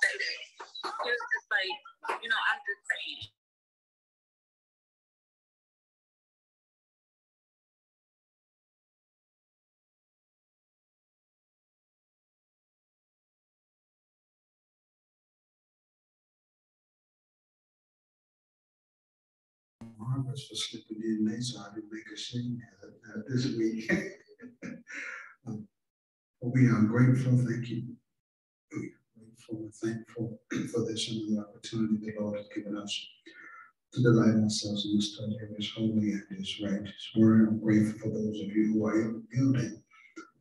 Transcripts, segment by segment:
say that. He was just like, you know, I'm just saying. Marcus for slipping in so I didn't make a scene uh, this week. um, we are grateful, thank you. Grateful and thankful for this and the opportunity the Lord has given us to delight ourselves in the study of His holy and His righteous word. I'm grateful for those of you who are in the building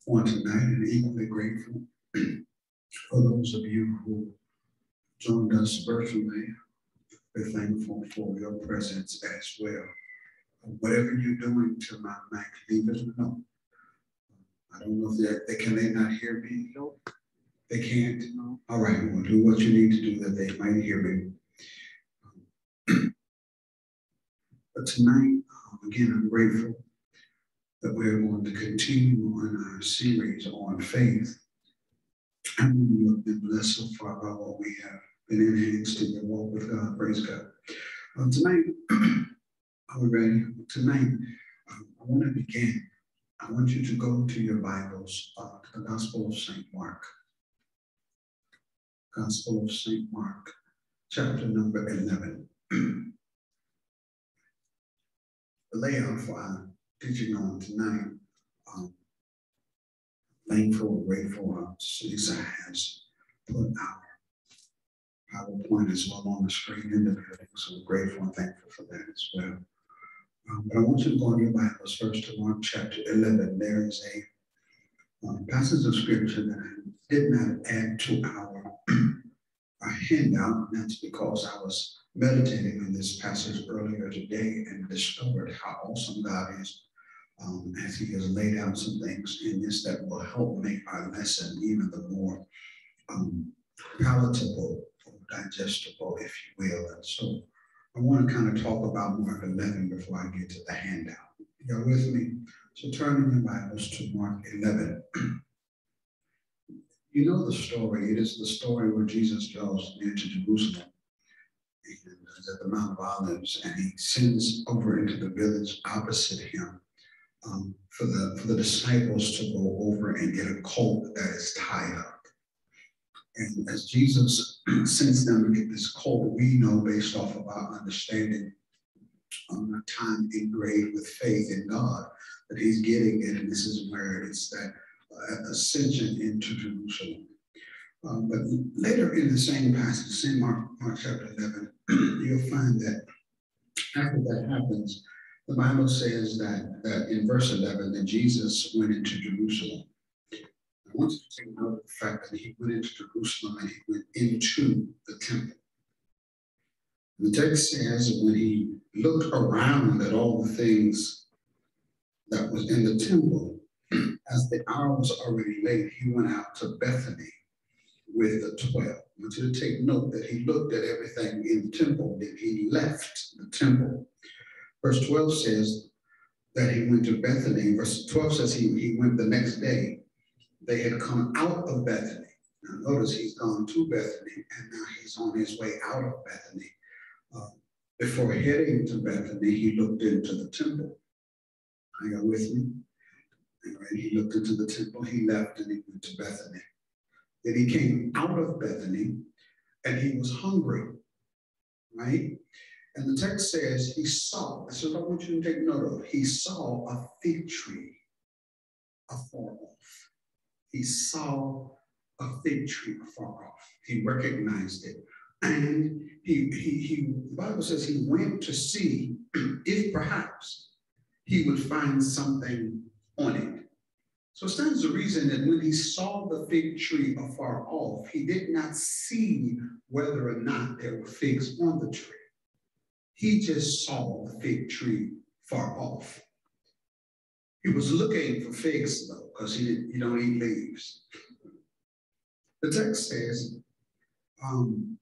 on tonight, and equally grateful for those of you who joined us virtually we're thankful for your presence as well. Whatever you're doing to my mic, leave it alone. I don't know if they, can they not hear me? Nope. They can't? All right, well, do what you need to do that they might hear me. but tonight, um, again, I'm grateful that we're going to continue on our series on faith. And we have been blessed so far by what we have been enhanced in your walk with God. Praise God. Uh, tonight, are we ready? Tonight, um, I want to begin. I want you to go to your Bibles, uh, to the Gospel of St. Mark. Gospel of St. Mark, chapter number 11. the layout for our teaching on tonight, um, thankful, grateful, uh, Lisa has put our PowerPoint as well on the screen in the building. So we're grateful and thankful for that as well. Um, but I want you to go in your Bibles first to Mark chapter 11. There is a um, passage of scripture that I did not add to our, our handout. And that's because I was meditating on this passage earlier today and discovered how awesome God is um, as He has laid out some things in this that will help make our lesson even the more um, palatable digestible, if you will. And so I want to kind of talk about Mark 11 before I get to the handout. Y'all with me? So turn in your Bibles to Mark 11. you know the story. It is the story where Jesus goes near to Jerusalem and at the Mount of Olives, and he sends over into the village opposite him um, for the for the disciples to go over and get a colt that is tied up. And as Jesus sends them to get this colt, we know based off of our understanding on our time engraved with faith in God that he's getting it. And this is where it's that ascension into Jerusalem. Um, but later in the same passage, same Mark, Mark chapter 11, you'll find that after that happens, the Bible says that, that in verse 11 that Jesus went into Jerusalem I want you to take note of the fact that he went into Jerusalem and he went into the temple. The text says when he looked around at all the things that was in the temple, as the hour was already late, he went out to Bethany with the 12. I want you to take note that he looked at everything in the temple, then he left the temple. Verse 12 says that he went to Bethany. Verse 12 says he, he went the next day they had come out of Bethany. Now notice he's gone to Bethany and now he's on his way out of Bethany. Uh, before heading to Bethany, he looked into the temple. Are you with me? And right, he looked into the temple, he left and he went to Bethany. Then he came out of Bethany and he was hungry, right? And the text says he saw, this is what I want you to take note of. He saw a fig tree afar off he saw a fig tree afar off. He recognized it. And he, he, he, the Bible says he went to see if perhaps he would find something on it. So stands to reason that when he saw the fig tree afar off, he did not see whether or not there were figs on the tree. He just saw the fig tree far off. He was looking for figs though, because he, he don't eat leaves. The text says um,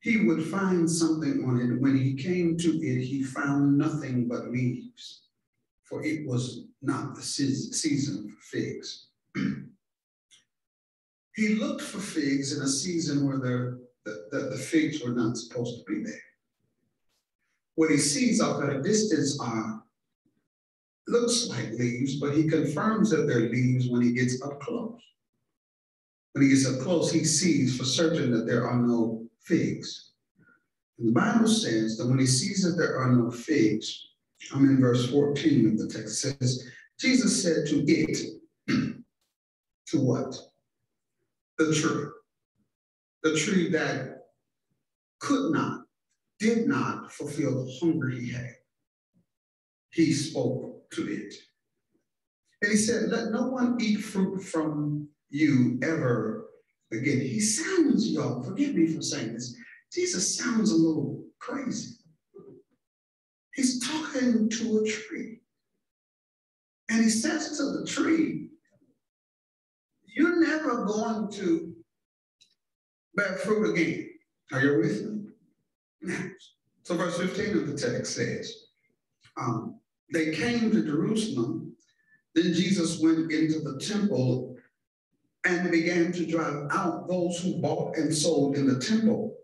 he would find something on it. When he came to it, he found nothing but leaves, for it was not the season for figs. he looked for figs in a season where the, the, the figs were not supposed to be there. What he sees off at a distance are looks like leaves, but he confirms that they're leaves when he gets up close. When he gets up close, he sees for certain that there are no figs. And the Bible says that when he sees that there are no figs, I'm in verse 14 of the text, says, Jesus said to it, to what? The tree. The tree that could not, did not fulfill the hunger he had. He spoke to it. And he said, Let no one eat fruit from you ever again. He sounds, y'all, forgive me for saying this. Jesus sounds a little crazy. He's talking to a tree. And he says to the tree, You're never going to bear fruit again. Are you with me? Now, so verse 15 of the text says, um, They came to Jerusalem. Then Jesus went into the temple and began to drive out those who bought and sold in the temple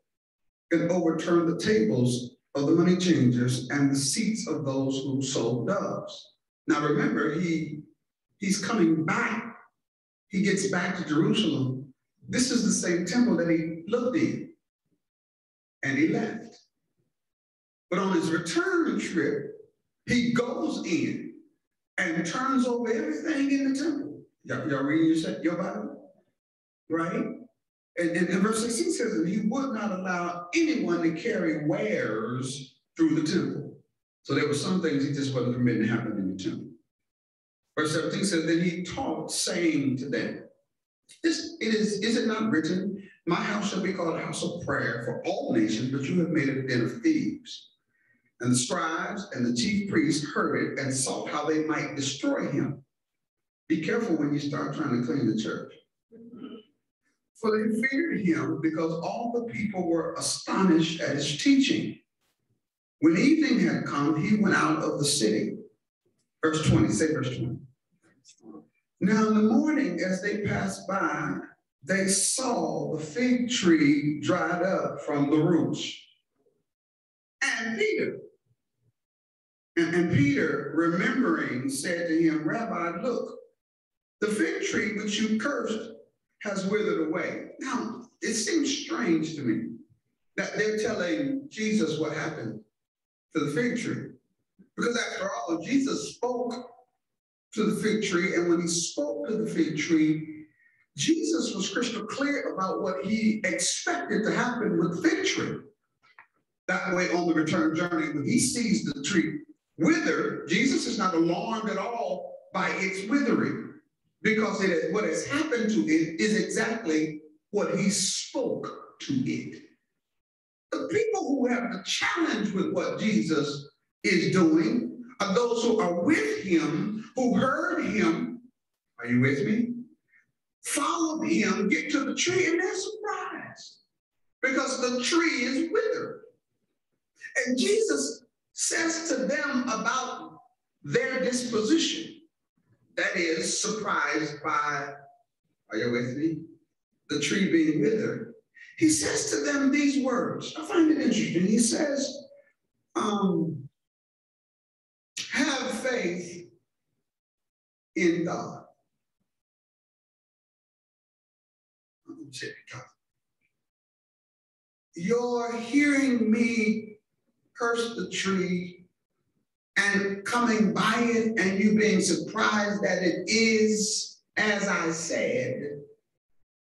and overturned the tables of the money changers and the seats of those who sold doves. Now remember, he he's coming back. He gets back to Jerusalem. This is the same temple that he looked in, and he left. But on his return trip, he goes in and turns over everything in the temple. Y'all, reading your, your Bible? Right? And, and, and verse 16 says that he would not allow anyone to carry wares through the temple. So there were some things he just wasn't permitting to happen in the temple. Verse 17 says that he taught, saying to them, this, it is, is it not written, my house shall be called a house of prayer for all nations, but you have made it a den of thieves. And the scribes and the chief priests heard it and sought how they might destroy him. Be careful when you start trying to clean the church. For they feared him because all the people were astonished at his teaching. When evening had come, he went out of the city. Verse 20, say verse 20. Now in the morning, as they passed by, they saw the fig tree dried up from the roots. And Peter, and, and Peter, remembering, said to him, Rabbi, look, the fig tree which you cursed has withered away. Now, it seems strange to me that they're telling Jesus what happened to the fig tree. Because after all, Jesus spoke to the fig tree, and when he spoke to the fig tree, Jesus was crystal clear about what he expected to happen with the fig tree. That way, on the return journey, when he sees the tree wither, Jesus is not alarmed at all by its withering because it, what has happened to it is exactly what he spoke to it. The people who have the challenge with what Jesus is doing are those who are with him, who heard him. Are you with me? Followed him, get to the tree, and they're surprised because the tree is withered. And Jesus says to them about their disposition that is surprised by, are you with me? The tree being withered. He says to them these words. I find it interesting. He says, um, have faith in God. You're hearing me curse the tree and coming by it and you being surprised that it is, as I said,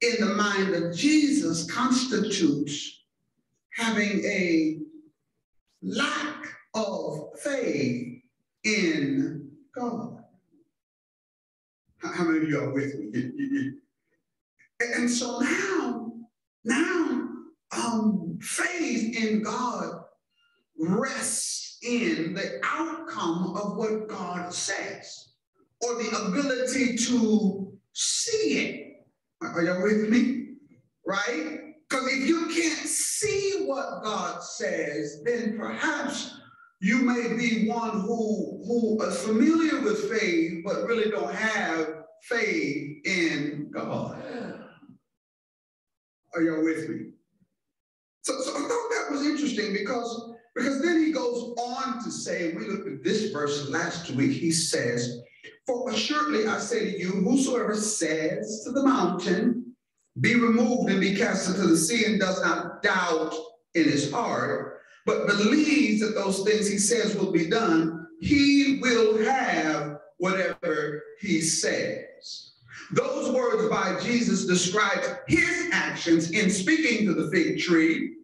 in the mind of Jesus constitutes having a lack of faith in God. How many of you are with me? And so now, now, um, faith in God rests in the outcome of what God says or the ability to see it. Are y'all with me? Right? Because if you can't see what God says, then perhaps you may be one who, who is familiar with faith, but really don't have faith in God. Are y'all with me? So, so I thought that was interesting because, because then he goes on to say, we looked at this verse last week, he says, For assuredly I say to you, whosoever says to the mountain, be removed and be cast into the sea, and does not doubt in his heart, but believes that those things he says will be done, he will have whatever he says. Those words by Jesus describe his actions in speaking to the fig tree,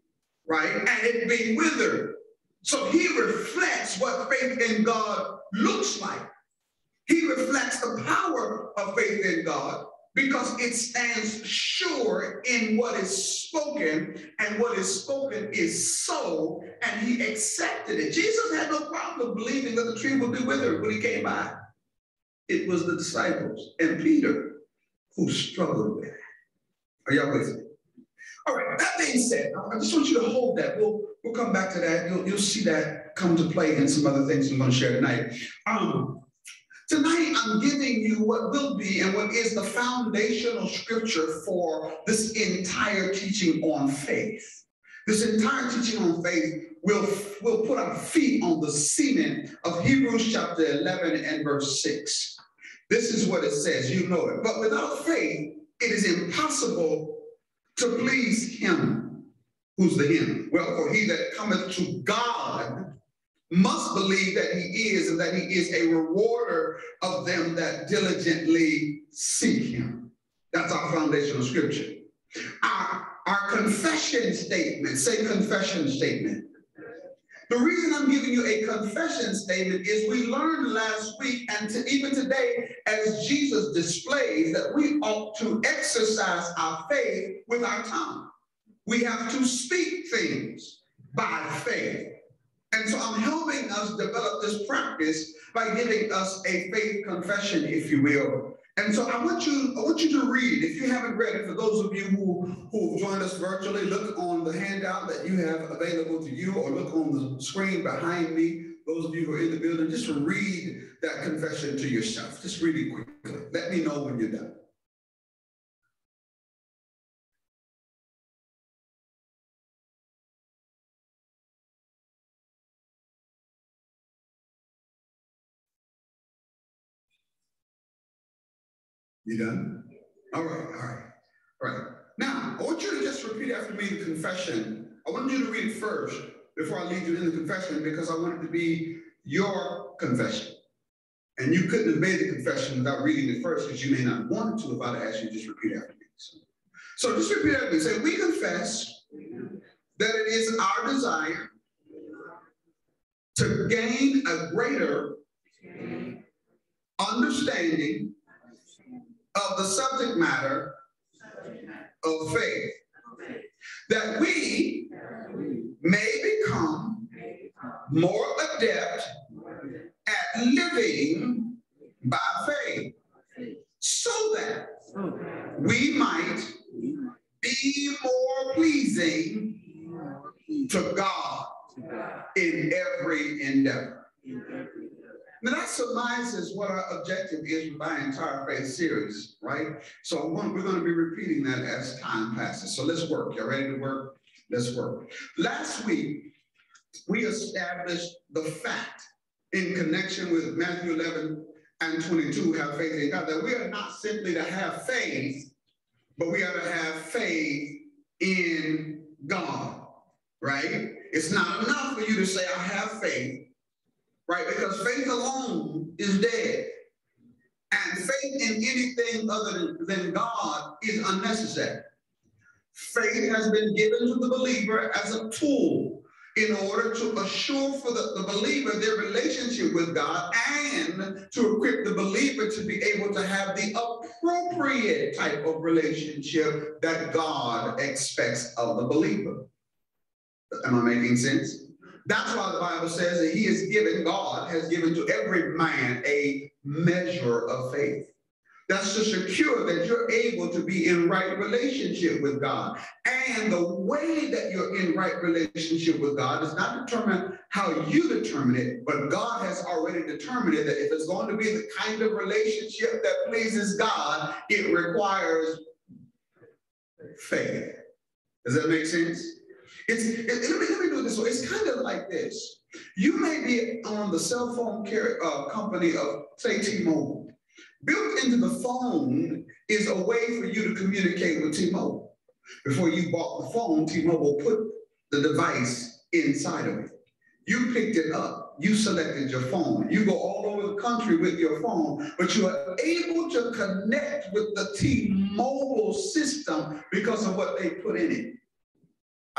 right? And it being withered. So he reflects what faith in God looks like. He reflects the power of faith in God because it stands sure in what is spoken, and what is spoken is so, and he accepted it. Jesus had no problem believing that the tree would be withered when he came by. It was the disciples and Peter who struggled with it. Are y'all with me? All right, that being said, I just want you to hold that. We'll, we'll come back to that. You'll, you'll see that come to play in some other things I'm going to share tonight. Um, tonight, I'm giving you what will be and what is the foundational scripture for this entire teaching on faith. This entire teaching on faith will, will put our feet on the cement of Hebrews chapter 11 and verse 6. This is what it says, you know it. But without faith, it is impossible to please him. Who's the him? Well, for he that cometh to God must believe that he is and that he is a rewarder of them that diligently seek him. That's our foundational scripture. Our, our confession statement, say confession statement. The reason I'm giving you a confession statement is we learned last week and to even today, as Jesus displays, that we ought to exercise our faith with our tongue. We have to speak things by faith. And so I'm helping us develop this practice by giving us a faith confession, if you will, and so I want you, I want you to read. If you haven't read it, for those of you who who joined us virtually, look on the handout that you have available to you, or look on the screen behind me. Those of you who are in the building, just read that confession to yourself. Just read it quickly. Let me know when you're done. You done? All right, all right, all right. Now, I want you to just repeat after me the confession. I want you to read it first before I lead you in the confession because I want it to be your confession. And you couldn't have made the confession without reading it first because you may not want to if I'd asked you to just repeat after me. So, so just repeat after me. Say, we confess that it is our desire to gain a greater understanding of the subject matter of faith, that we may become more adept at living by faith, so that we might be more pleasing to God in every endeavor. Now that surmises what our objective is with our entire faith series, right? So we're going to be repeating that as time passes. So let's work. You ready to work? Let's work. Last week, we established the fact in connection with Matthew 11 and 22, have faith in God, that we are not simply to have faith, but we are to have faith in God, right? It's not enough for you to say, I have faith right? Because faith alone is dead. And faith in anything other than God is unnecessary. Faith has been given to the believer as a tool in order to assure for the, the believer their relationship with God and to equip the believer to be able to have the appropriate type of relationship that God expects of the believer. Am I making sense? That's why the Bible says that he has given, God has given to every man a measure of faith. That's to secure that you're able to be in right relationship with God. And the way that you're in right relationship with God does not determine how you determine it, but God has already determined it that if it's going to be the kind of relationship that pleases God, it requires faith. Does that make sense? It's, it, let, me, let me do it this way. It's kind of like this. You may be on the cell phone care, uh, company of, say, T-Mobile. Built into the phone is a way for you to communicate with T-Mobile. Before you bought the phone, T-Mobile put the device inside of it. You picked it up. You selected your phone. You go all over the country with your phone, but you are able to connect with the T-Mobile system because of what they put in it.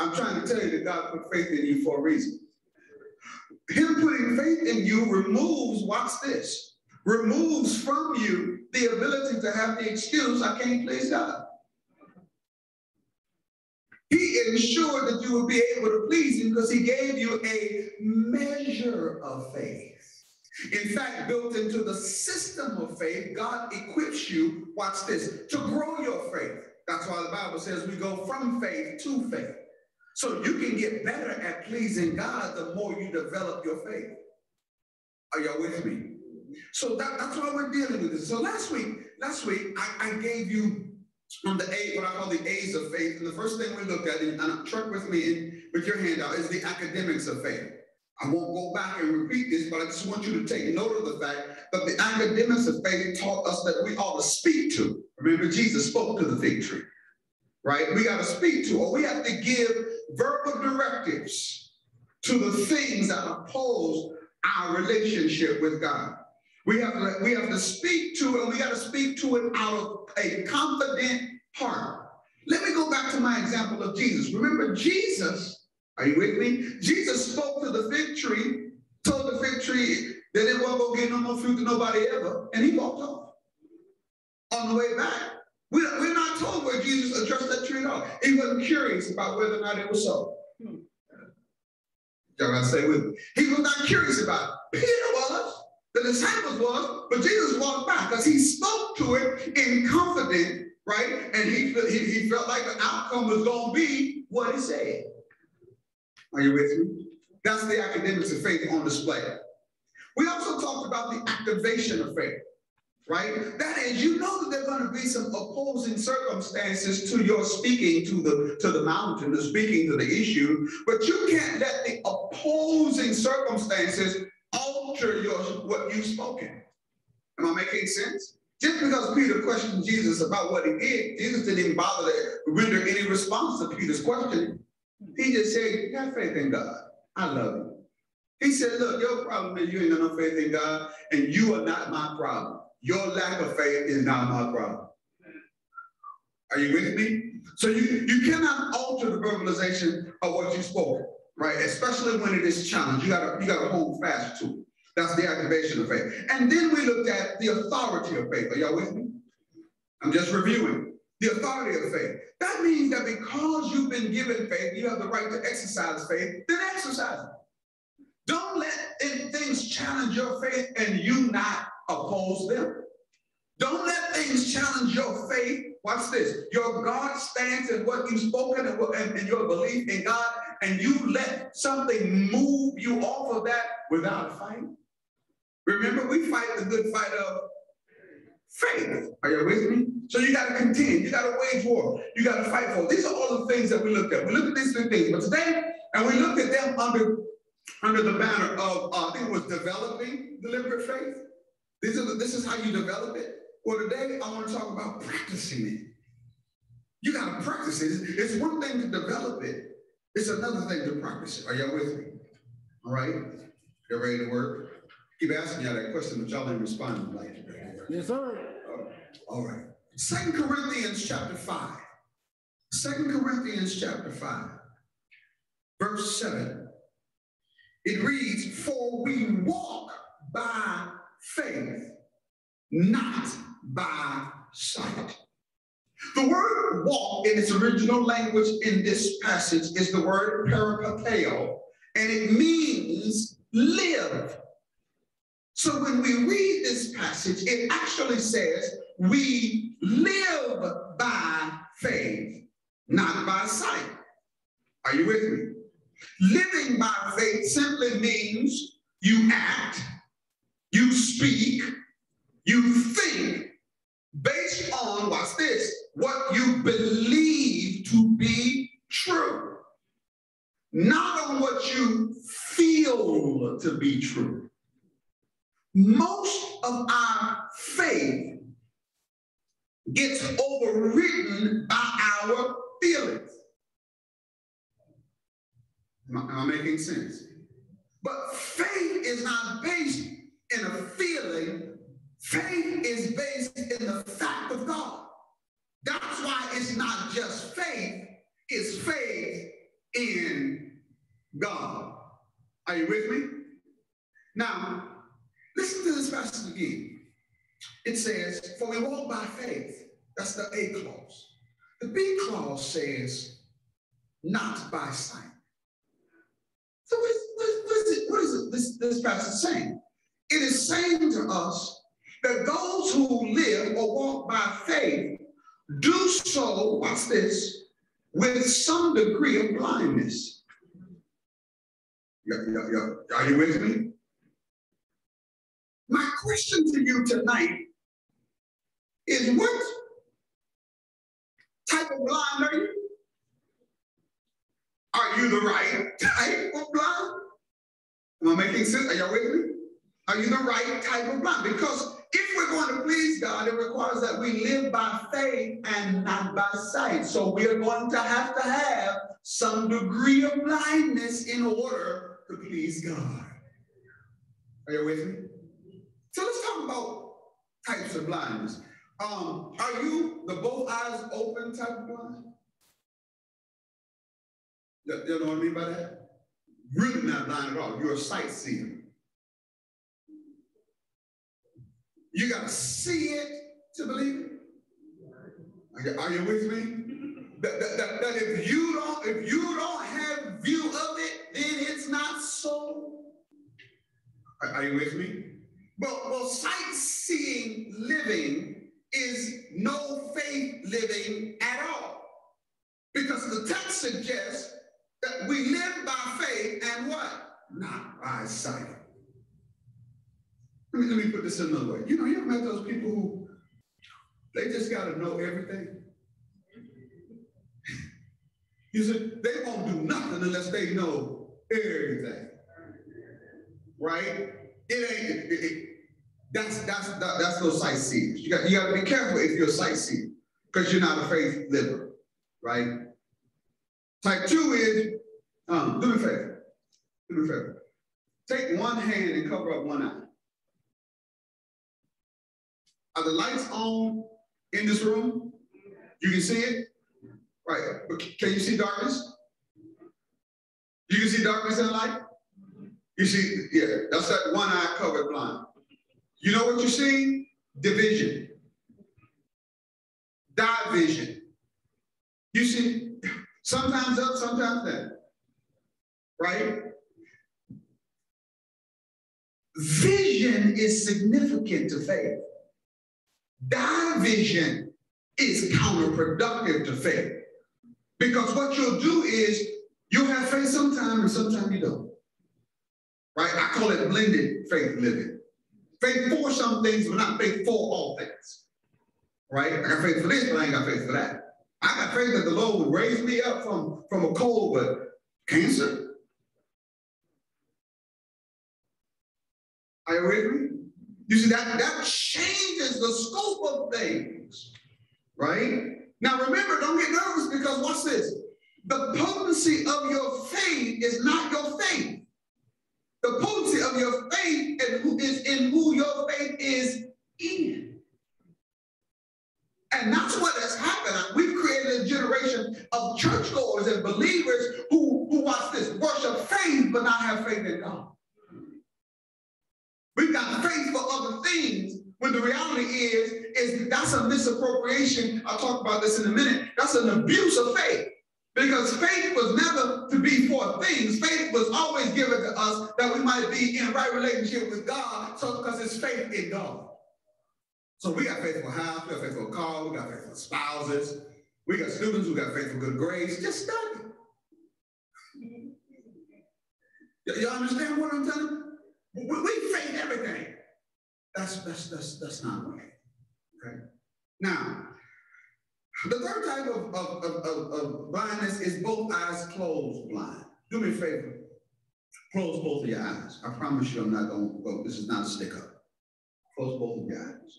I'm trying to tell you that God put faith in you for a reason. Him putting faith in you removes, watch this, removes from you the ability to have the excuse, I can't please God. He ensured that you would be able to please him because he gave you a measure of faith. In fact, built into the system of faith, God equips you, watch this, to grow your faith. That's why the Bible says we go from faith to faith. So you can get better at pleasing God the more you develop your faith. Are y'all with me? So that, that's why we're dealing with this. So last week, last week, I, I gave you on the A, what I call the A's of faith. And the first thing we looked at, and truck with me in, with your handout, is the academics of faith. I won't go back and repeat this, but I just want you to take note of the fact that the academics of faith taught us that we ought to speak to. Remember, Jesus spoke to the fig tree, right? We got to speak to, or we have to give verbal directives to the things that oppose our relationship with God. We have to, we have to speak to it, we got to speak to it out of a confident heart. Let me go back to my example of Jesus. Remember, Jesus, are you with me? Jesus spoke to the fig tree, told the fig tree that it going to get no more fruit to nobody ever, and he walked off. On the way back, we, we're not told where Jesus addressed that tree at all. He wasn't curious about whether or not it was so. Hmm. Y'all gotta say with me. He was not curious about it. Peter was. The disciples was, but Jesus walked by because he spoke to it in confidence, right? And he, he, he felt like the outcome was going to be what he said. Are you with me? That's the academics of faith on display. We also talked about the activation of faith, right? That is, you know that there are going to be some opposing circumstances to your speaking to the to the mountain, to speaking to the issue, but you can't let the opposing circumstances alter your what you've spoken. Am I making sense? Just because Peter questioned Jesus about what he did, Jesus didn't even bother to render any response to Peter's question. He just said, have faith in God. I love you. He said, Look, your problem is you ain't got no faith in God, and you are not my problem. Your lack of faith is not my problem. Are you with me? So you, you cannot alter the verbalization of what you spoke right? Especially when it is challenged. You gotta, you gotta hold fast to it. That's the activation of faith. And then we looked at the authority of faith. Are y'all with me? I'm just reviewing. The authority of faith. That means that because you've been given faith, you have the right to exercise faith, then exercise it. Don't let things challenge your faith and you not oppose them. Don't let things challenge your faith. Watch this. Your God stands in what you've spoken and, and, and your belief in God and you let something move you off of that without a fight. Remember, we fight the good fight of faith. Are you with me? So you got to contend. You got to wage war. You got to fight for. These are all the things that we looked at. We looked at these three things, but today, and we looked at them under under the banner of uh, I think it was developing deliberate faith. These are the, this is how you develop it. Well, today I want to talk about practicing it. You got to practice it. It's one thing to develop it, it's another thing to practice. Are y'all with me? All right? You ready to work? Keep asking y'all that question, but y'all ain't responding like Yes, sir. all right. Second Corinthians chapter 5. Second Corinthians chapter 5, verse 7. It reads, For we walk by faith, not by sight. The word walk in its original language in this passage is the word peripateo, and it means live. So when we read this passage, it actually says we live by faith, not by sight. Are you with me? Living by faith simply means you act, you speak, you think based on, what's this, what you believe to be true, not on what you feel to be true. Most of our faith gets overridden by our feelings. Am I, am I making sense? But faith is not based in a feeling, faith is based in the fact of God. That's why it's not just faith, it's faith in God. Are you with me? Now, listen to this passage again. It says, For we walk by faith. That's the A clause. The B clause says, Not by sight. So, what is, what is it? What is it this, this passage saying? It is saying to us that those who live or walk by faith do so, watch this, with some degree of blindness. Yeah, yeah, yeah. Are you with me? My question to you tonight is what type of blind are you? Are you the right type of blind? Am I making sense? Are y'all with me? Are you the right type of blind? Because if we're going to please God, it requires that we live by faith and not by sight. So we are going to have to have some degree of blindness in order to please God. Are you with me? So let's talk about types of blindness. Um, are you the both eyes open type of blind? You, know what I mean by that? Really not blind at all. You're a sightseer. You got to see it to believe it. Are you, with me? That, that, that, that, if you don't if you don't have view of it, then it's not so. Are, are you with me? But well, sightseeing living is no faith living at all. Because the text suggests we live by faith and what? Not by sight. Let me, let me put this another way. You know, you ever met those people who they just got to know everything? you said they won't do nothing unless they know everything. Right? It ain't. It, it, that's that's that, that's those sightseers. You got you got to be careful if you're a sightseer because you're not a faith liver, right? Type two is um, do me a favor. Do me a favor. Take one hand and cover up one eye. Are the lights on in this room? You can see it? Right. But can you see darkness? You can see darkness the light? You see, yeah, that's that one eye covered blind. You know what you see? Division. Division. You see, sometimes up, sometimes down. Right? Vision is significant to faith. Division is counterproductive to faith. Because what you'll do is you'll have faith sometimes and sometimes you don't. Right? I call it blended faith living. Faith for some things, but not faith for all things. Right? I got faith for this, but I ain't got faith for that. I got faith that the Lord would raise me up from, from a cold, but cancer. Are you with me? You see, that, that changes the scope of things, right? Now remember, don't get nervous because watch this. The potency of your faith is not your faith. The potency of your faith is in who your faith is in. And that's what has happened. We've created a generation of churchgoers and believers who, who watch this, worship faith, but not have faith in God. We've got faith for other things when the reality is, is that's a misappropriation. I'll talk about this in a minute. That's an abuse of faith. Because faith was never to be for things. Faith was always given to us that we might be in right relationship with God. So because it's faith in God. So we got faith for house, we got faith for a car, we got faith for spouses, we got students who got faith for good grades. Just study. Y'all understand what I'm telling you? We, we faith everything. That's that's that's that's not right. Okay. Now, The third type of, of, of, of, blindness is both eyes closed blind. Do me a favor. Close both of your eyes. I promise you I'm not going to, well, this is not a stick up. Close both of your eyes.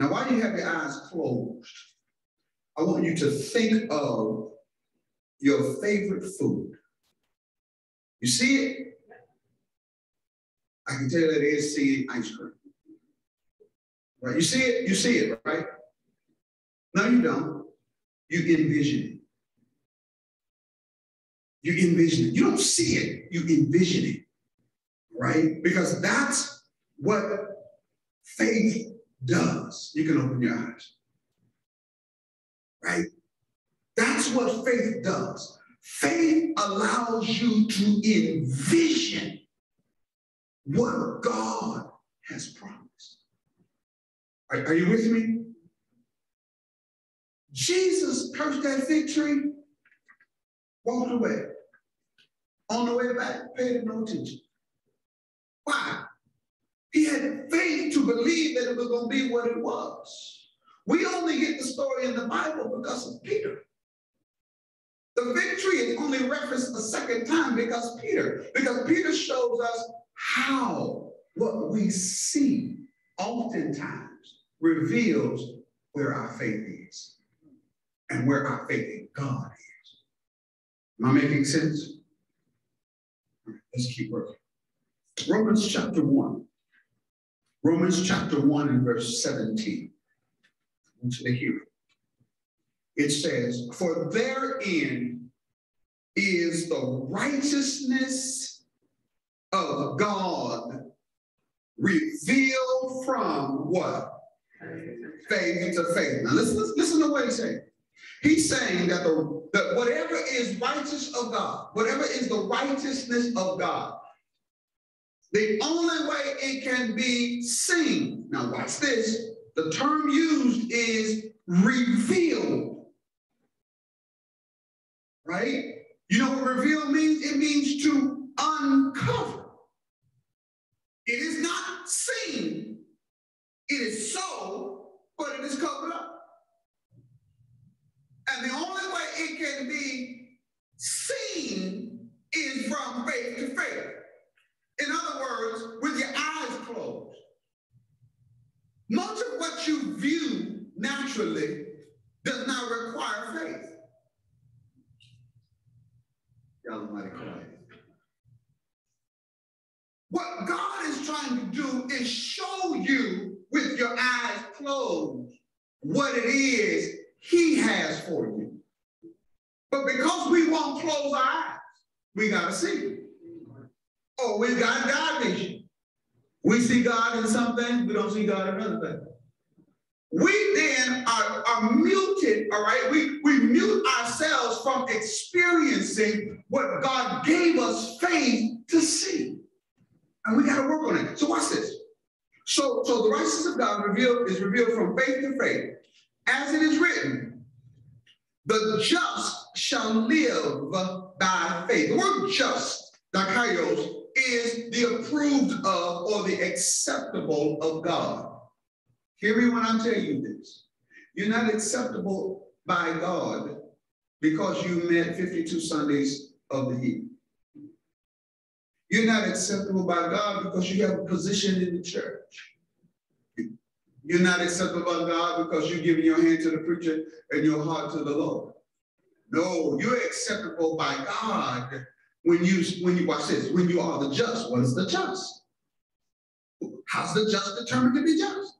Now, while you have your eyes closed, I want you to think of your favorite food. You see it? I can tell that it is seed ice cream. Right? You see it? You see it, right? No, you don't. You envision it. You envision it. You don't see it, you envision it, right? Because that's what faith does. You can open your eyes, right? That's what faith does. Faith allows you to envision what God has promised. Are, are you with me? Jesus cursed that fig tree, walked away. On the way back, paid no attention. Why? He had faith to believe that it was going to be what it was. We only get the story in the Bible because of Peter. The victory is only referenced a second time because Peter, because Peter shows us how what we see oftentimes reveals where our faith is and where our faith in God is. Am I making sense? let's keep working. Romans chapter 1. Romans chapter 1 and verse 17. I want you to hear it. It says, For therein is the righteousness of God revealed from what? Faith to faith. Now listen, listen to what he's saying. He's saying that, the, that whatever is righteous of God, whatever is the righteousness of God, the only way it can be seen, now watch this, the term used is revealed. Right? You know what reveal means? It means to uncover. It is not seen. It is so, but it is covered up. And the only way it can be seen is from faith to faith. In other words, with your eyes closed. Much of what you view naturally does not require faith. Y'all mighty quiet. What God is trying to do is show you with your eyes closed what it is he has for you. But because we won't close our eyes, we got to see. Oh, we got God vision. We see God in some things, we don't see God in other things. We then are, are muted, all right? We, we mute ourselves from experiencing what God gave us faith to see. And we got to work on it. So watch this. So, so the righteousness of God revealed is revealed from faith to faith. As it is written, the just shall live by faith. The word just, dikaios, is the approved of or the acceptable of God. Hear me when I tell you this. You're not acceptable by God because you met 52 Sundays of the year. You're not acceptable by God because you have a position in the church. You're not acceptable by God because you're giving your hand to the preacher and your heart to the Lord. No, you're acceptable by God when you when you watch this, when you are the just. What is the just? How's the just determined to be just?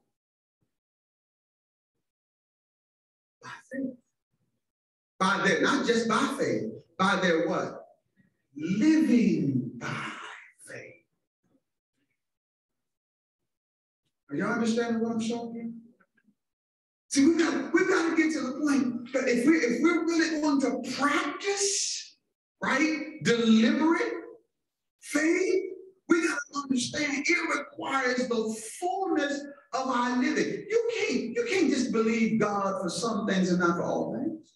By their, not just by faith, by their what? Living by faith. Are y'all understanding what I'm showing you? See, we've got we've got to get to the point that if we if we're really going to practice, right, deliberate faith, we got to understand it requires the fullness of our living. You can't you can't just believe God for some things and not for all things.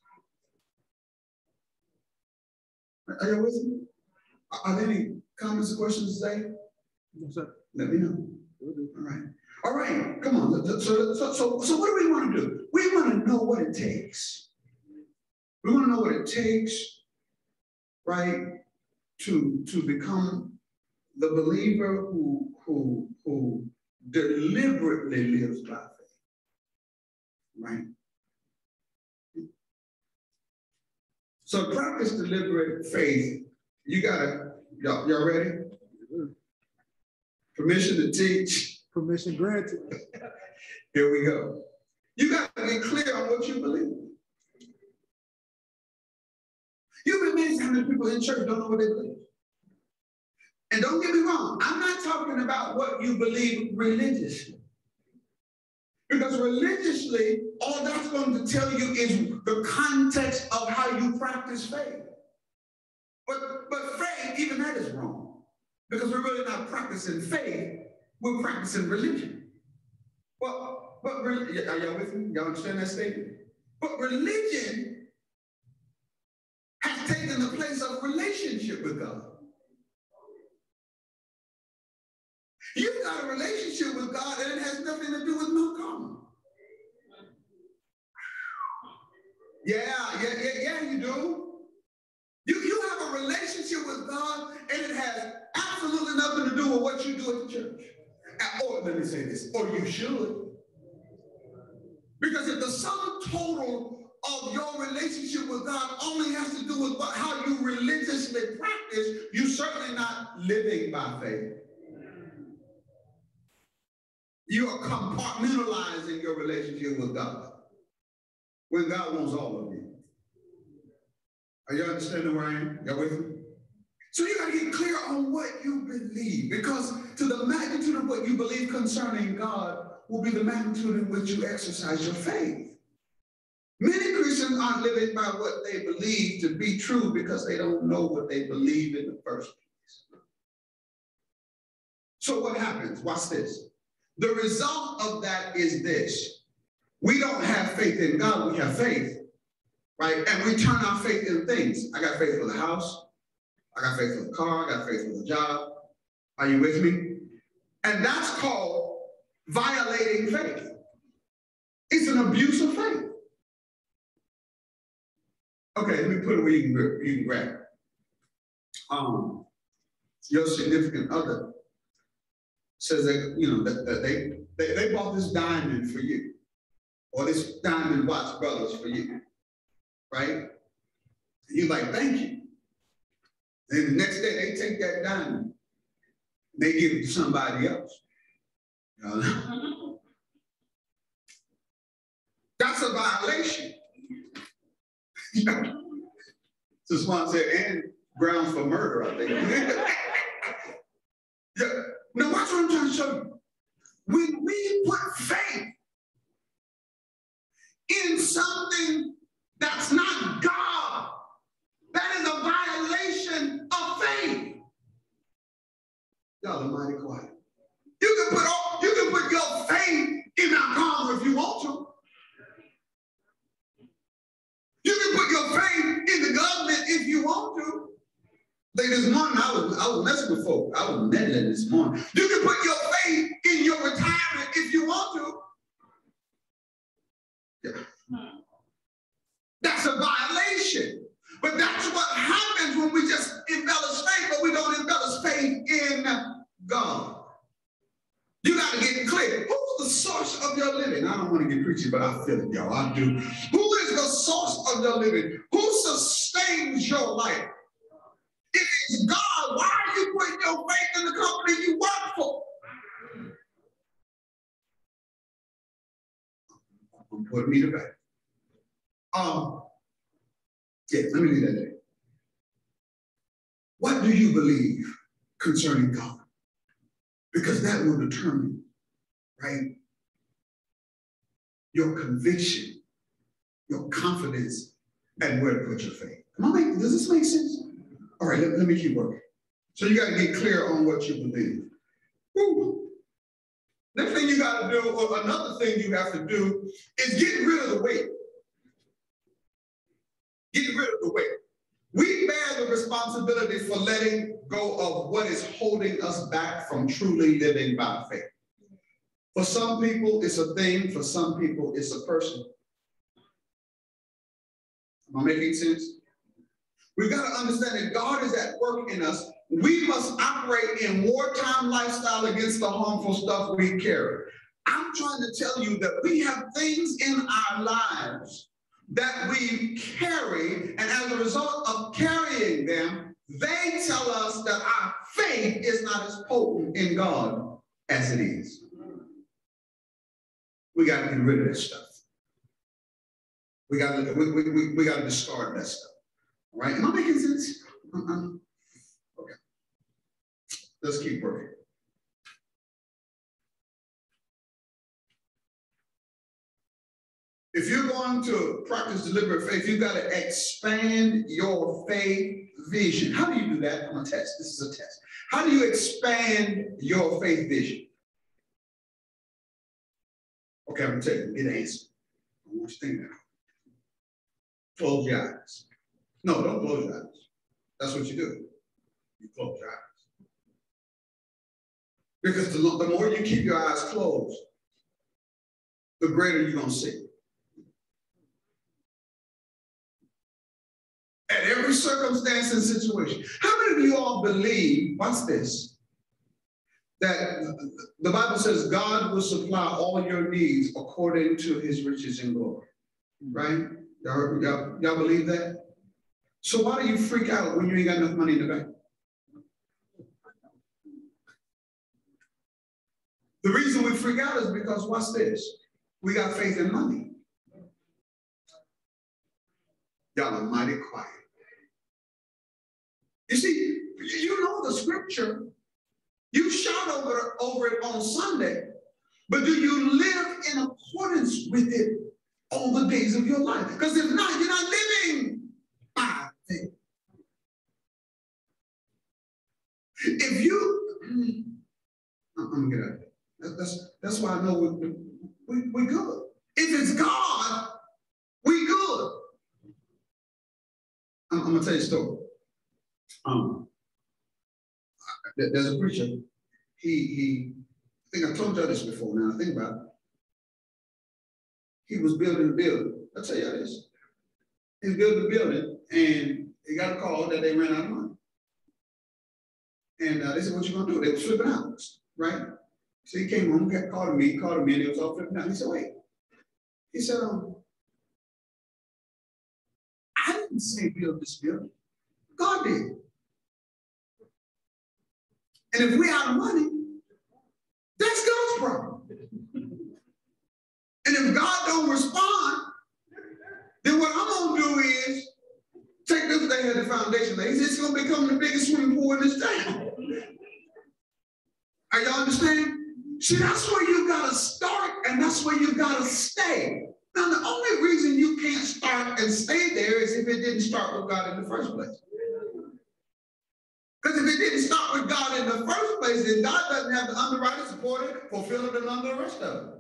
Are you with me? Are there any comments or questions today? Yes, sir. Let me know. All right. All right, come on. So, so, so, so what do we want to do? We want to know what it takes. We want to know what it takes, right, to, to become the believer who, who, who deliberately lives by faith. Right? So practice deliberate faith. You gotta, y'all, y'all ready? Permission to teach. Permission granted. Here we go. You got to be clear on what you believe. You've been amazed how many people in church don't know what they believe. And don't get me wrong, I'm not talking about what you believe religiously. Because religiously, all that's going to tell you is the context of how you practice faith. But, but faith, even that is wrong. Because we're really not practicing faith, we're practicing religion. Well, but are y'all with me? Y'all understand that statement? But religion has taken the place of relationship with God. You've got a relationship with God and it has nothing to do with Carmel. Yeah, yeah, yeah, yeah, you do. You, you have a relationship with God and it has absolutely nothing to do with what you do at the church. Or oh, let me say this, or you should. Because if the sum total of your relationship with God only has to do with how you religiously practice, you're certainly not living by faith. You are compartmentalizing your relationship with God when God wants all of you. Are you understanding where I am? Y'all with me? So you got to get clear on what you believe because to the magnitude of what you believe concerning God will be the magnitude in which you exercise your faith. Many Christians aren't living by what they believe to be true because they don't know what they believe in the first place. So what happens? Watch this. The result of that is this. We don't have faith in God, we have faith, right? And we turn our faith in things. I got faith for the house. I got faith for the car. I got faith for the job. Are you with me? And that's called violating faith. It's an abuse of faith. Okay, let me put it where you can, you can grab. Um, your significant other says that, you know, that, that they, they, they bought this diamond for you, or this diamond watch brothers for you, right? And you're like, thank you. Then the next day they take that diamond, they give it to somebody else. You know? That's a violation. This one said, and grounds for murder, I think. you. When we put faith in something that's not God, that is a violation of faith. Y'all are mighty quiet. You can put all, you can put your faith in our Carmel if you want to. You can put your faith in the government if you want to. Like this morning, I was I was messing with folk. I was meddling this morning. You can put your faith in your retirement if you want to. Yeah. That's a violation. But that's what happens when we just embellish faith, but we don't embellish faith in God. You got to get clear. Who's the source of your living? I don't want to get preachy, but I feel it, y'all. I do. Who is the source of your living? Who sustains your life? If it's God, why are you putting your faith in the company you work for? Putting me to bed. Um, yeah, let me leave that. What do you believe concerning God? Because that will determine, right, your conviction, your confidence, and where to put your faith. Am I making, does this make sense? All right, let, let me keep working. So you got to get clear on what you believe. Woo. Next thing you got to do, or another thing you have to do, is get rid of the weight. Get rid of the weight. We bear the responsibility for letting go of what is holding us back from truly living by faith. For some people, it's a thing. For some people, it's a person. Am I making sense? We've got to understand that God is at work in us. We must operate in wartime lifestyle against the harmful stuff we carry. I'm trying to tell you that we have things in our lives that we carry, and as a result of carrying them, they tell us that our faith is not as potent in God as it is. We got to get rid of that stuff. We got to we, we, we, we got to discard that stuff. All right? Am I making sense? Uh-uh. Okay. Let's keep working. If you're going to practice deliberate faith, you've got to expand your faith vision. How do you do that? I'm a test. This is a test. How do you expand your faith vision? Okay, I'm gonna tell you, get an answer. I want you think now. Close your eyes. No, don't close your eyes. That's what you do. You close your eyes. Because the, the more you keep your eyes closed, the greater you're gonna see. At every circumstance and situation. How many of you all believe, watch this, that the Bible says God will supply all your needs according to his riches and glory. Right? Y'all, y'all, y'all believe that? So why do you freak out when you ain't got enough money in the bank? The reason we freak out is because what's this? We got faith in money. Y'all are mighty quiet. You see, you know the scripture you shout over, over it on Sunday, but do you live in accordance with it all the days of your life? Because if not, you're not living by. If you, mm, uh-uh, I'm gonna get out of. That's, that's why I know we, we, we good. If it's God, we good. I'm, I'm gonna tell you a story. Um, there's a preacher, he, he, I think I told you this before now, I think about it. He was building a building. I'll tell you this. He was building a building and he got a call that they ran out of money. And uh, they said, what you gonna do? They were flipping out, right? So he came home, called me, called me, and they was all flipping out. He said, wait. He said, um, I didn't say build this building. God did. And if we're out of money, that's God's problem. And if God don't respond, then what I'm gonna do is take this thing at the foundation. Said it's gonna become the biggest swimming pool in this town. Are y'all understand? See, that's where you gotta start, and that's where you gotta stay. Now, the only reason you can't start and stay there is if it didn't start with God in the first place. If it didn't start with God in the first place, then God doesn't have the underwriter supporting, fulfilling, and of the rest of it.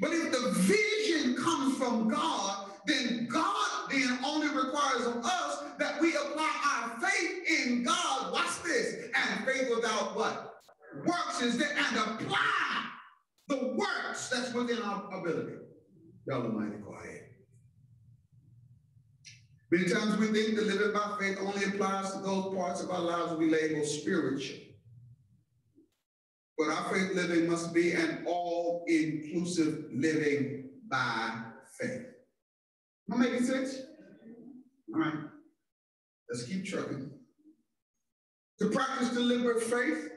But if the vision comes from God, then God then only requires of us that we apply our faith in God. Watch this. And faith without what? Works is there, and apply the works that's within our ability. Y'all are mighty quiet. Many times we think that living by faith only applies to those parts of our lives we label spiritual. But our faith living must be an all inclusive living by faith. Am I making sense? All right. Let's keep trucking. To practice deliberate faith,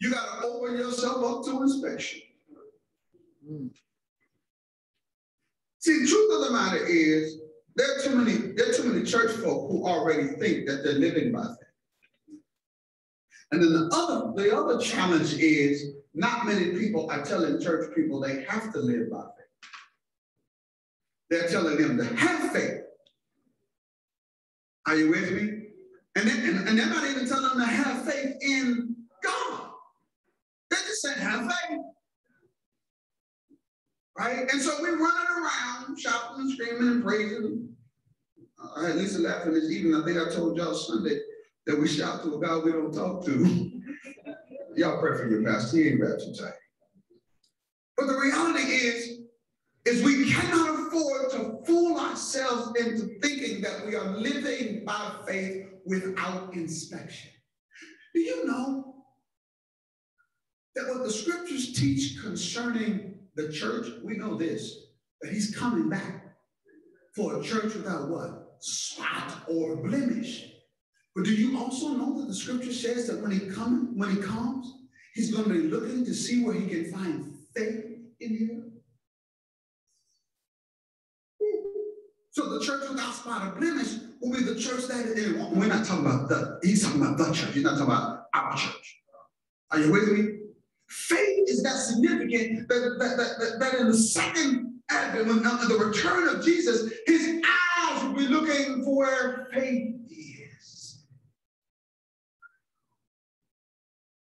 you got to open yourself up to inspection. Mm. See, the truth of the matter is, there are too many, there are too many church folk who already think that they're living by faith. And then the other, the other challenge is not many people are telling church people they have to live by faith. They're telling them to have faith. Are you with me? And, and, and they're not even telling them to have faith in God. They just said have faith. Right? And so we're running around shouting and screaming and praising. Uh, I had Lisa laughing this evening. I think I told y'all Sunday that we shout to a God we don't talk to. y'all pray for your pastor. He ain't tight. But the reality is, is we cannot afford to fool ourselves into thinking that we are living by faith without inspection. Do you know that what the scriptures teach concerning the church, we know this, that he's coming back for a church without what? Spot or blemish. But do you also know that the scripture says that when he comes, when he comes, he's going to be looking to see where he can find faith in here? So the church without spot or blemish will be the church that we're not talking about the, he's talking about the church. He's not talking about our church. Are you with me? Faith is that significant that, that, that, that in the second advent, of the return of Jesus, his eyes will be looking for where faith is.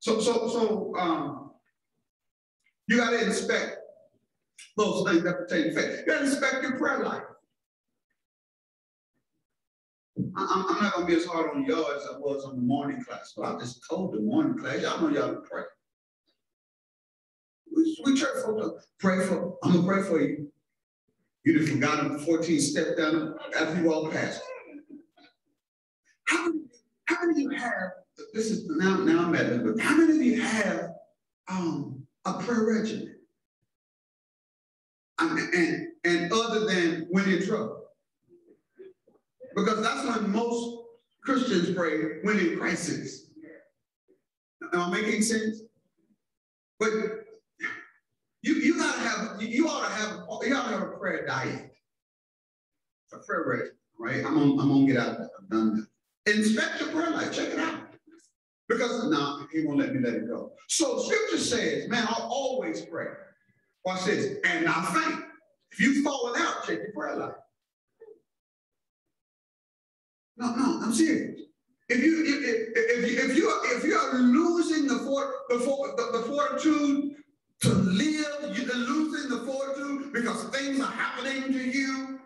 So, so, so um, you got to inspect those things that pertain to faith. You got to inspect your prayer life. I'm, I'm not to be as hard on y'all as I was on the morning class, but I just told the morning class, y'all know y'all pray. We, we church folks pray for, I'm to pray for you. You'd have forgotten 14 step down after you all passed. How many, how many of you have, this is now, now I'm at it, but how many of you have um, a prayer regimen? And, and, and other than when in trouble. Because that's when most Christians pray when in crisis. Am I making sense? But you, you gotta have, you ought to have, you ought to have a prayer diet. A prayer rate, right? I'm I'm gonna get out of that. I've done that. Inspect your prayer life, check it out. Because now he won't let me let it go. So scripture says, man, I'll always pray. Watch this, and not faint. If you've fallen out, check your prayer life. No, no, I'm serious. If you if, if, you if you if you are losing the fort the, the, the fortitude to live, you're losing the fortitude because things are happening to you,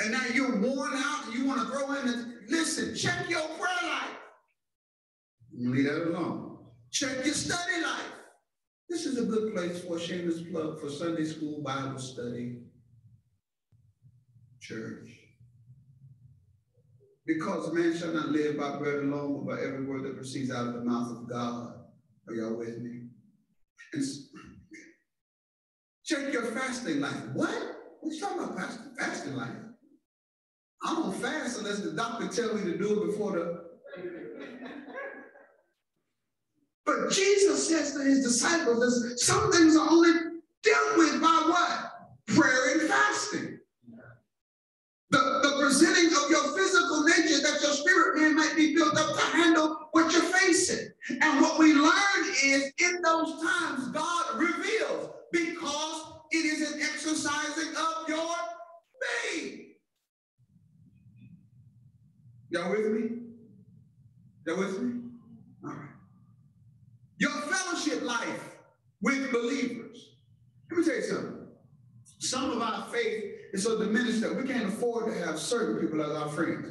and now you're worn out. And you want to throw in. The, listen, check your prayer life. Leave that alone. Check your study life. This is a good place for a shameless plug for Sunday school, Bible study, church. Because man shall not live by bread alone, but by every word that proceeds out of the mouth of God. Are y'all with me? And check your fasting life. What? What you talking about fasting, life? I don't fast unless the doctor tell me to do it before the. But Jesus says to his disciples that some things are only dealt with by what? Prayer and fasting the, the presenting of your physical nature that your spirit man might be built up to handle what you're facing. And what we learn is in those times, God reveals because it is an exercising of your faith. Y'all with me? Y'all with me? All right. Your fellowship life with believers. Let me tell you something. Some of our faith is so diminished that we can't afford to have certain people as our friends.